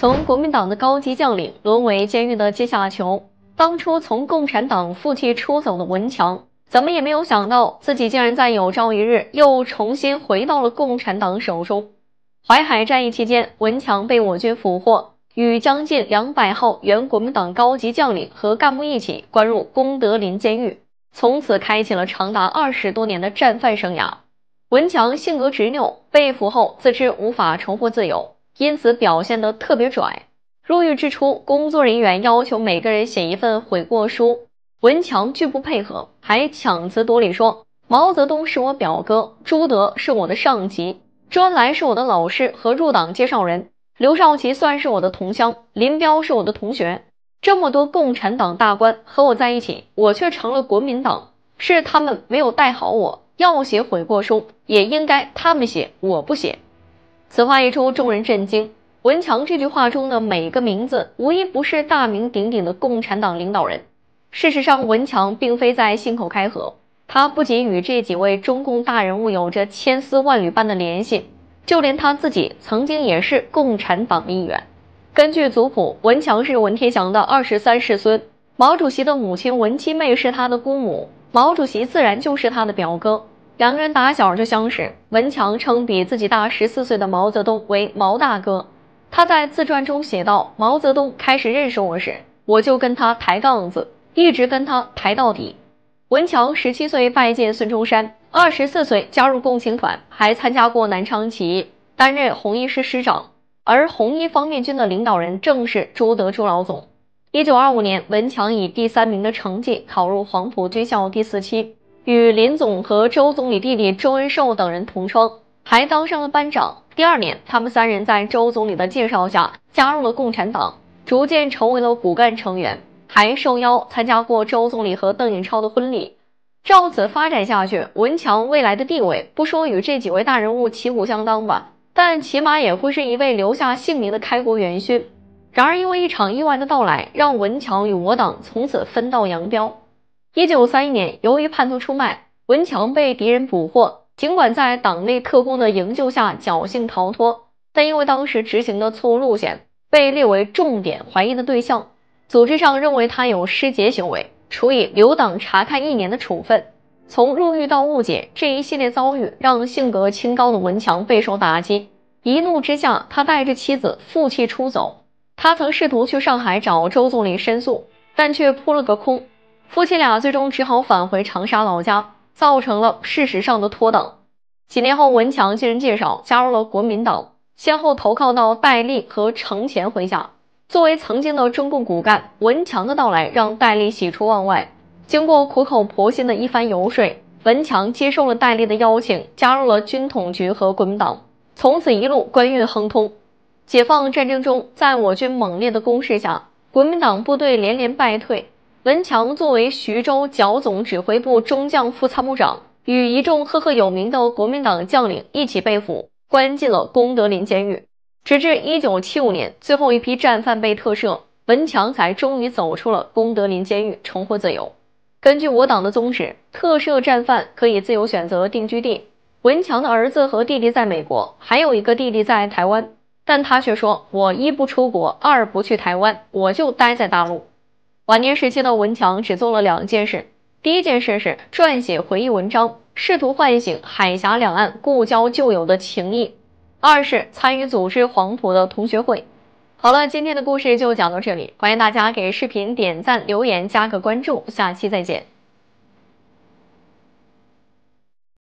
从国民党的高级将领沦为监狱的阶下囚。当初从共产党负气出走的文强，怎么也没有想到自己竟然在有朝一日又重新回到了共产党手中。淮海战役期间，文强被我军俘获，与将近两百号原国民党高级将领和干部一起关入功德林监狱，从此开启了长达二十多年的战犯生涯。文强性格执拗，被俘后自知无法重获自由。因此表现得特别拽。入狱之初，工作人员要求每个人写一份悔过书，文强拒不配合，还强词夺理说毛泽东是我表哥，朱德是我的上级，周恩来是我的老师和入党介绍人，刘少奇算是我的同乡，林彪是我的同学。这么多共产党大官和我在一起，我却成了国民党，是他们没有带好我。要写悔过书，也应该他们写，我不写。此话一出，众人震惊。文强这句话中的每个名字，无一不是大名鼎鼎的共产党领导人。事实上，文强并非在信口开河，他不仅与这几位中共大人物有着千丝万缕般的联系，就连他自己曾经也是共产党一员。根据族谱，文强是文天祥的二十三世孙，毛主席的母亲文七妹是他的姑母，毛主席自然就是他的表哥。两个人打小就相识，文强称比自己大十四岁的毛泽东为毛大哥。他在自传中写道：“毛泽东开始认识我时，我就跟他抬杠子，一直跟他抬到底。”文强十七岁拜见孙中山，二十四岁加入共青团，还参加过南昌起义，担任红一师师长。而红一方面军的领导人正是朱德朱老总。一九二五年，文强以第三名的成绩考入黄埔军校第四期。与林总和周总理弟弟周恩寿等人同窗，还当上了班长。第二年，他们三人在周总理的介绍下加入了共产党，逐渐成为了骨干成员，还受邀参加过周总理和邓颖超的婚礼。照此发展下去，文强未来的地位不说与这几位大人物旗鼓相当吧，但起码也会是一位留下姓名的开国元勋。然而，因为一场意外的到来，让文强与我党从此分道扬镳。一九三一年，由于叛徒出卖，文强被敌人捕获。尽管在党内特工的营救下侥幸逃脱，但因为当时执行的错误路线，被列为重点怀疑的对象。组织上认为他有失节行为，处以留党察看一年的处分。从入狱到误解这一系列遭遇，让性格清高的文强备受打击。一怒之下，他带着妻子负气出走。他曾试图去上海找周总理申诉，但却扑了个空。夫妻俩最终只好返回长沙老家，造成了事实上的脱党。几年后，文强经人介绍加入了国民党，先后投靠到戴笠和程潜麾下。作为曾经的中共骨干，文强的到来让戴笠喜出望外。经过苦口婆心的一番游说，文强接受了戴笠的邀请，加入了军统局和国民党，从此一路官运亨通。解放战争中，在我军猛烈的攻势下，国民党部队连连败退。文强作为徐州剿总指挥部中将副参谋长，与一众赫赫有名的国民党将领一起被俘，关进了功德林监狱。直至一九七五年，最后一批战犯被特赦，文强才终于走出了功德林监狱，重获自由。根据我党的宗旨，特赦战犯可以自由选择定居地。文强的儿子和弟弟在美国，还有一个弟弟在台湾，但他却说：“我一不出国，二不去台湾，我就待在大陆。”晚年时期的文强只做了两件事：第一件事是撰写回忆文章，试图唤醒海峡两岸故交旧友的情谊；二是参与组织黄埔的同学会。好了，今天的故事就讲到这里，欢迎大家给视频点赞、留言、加个关注，下期再见。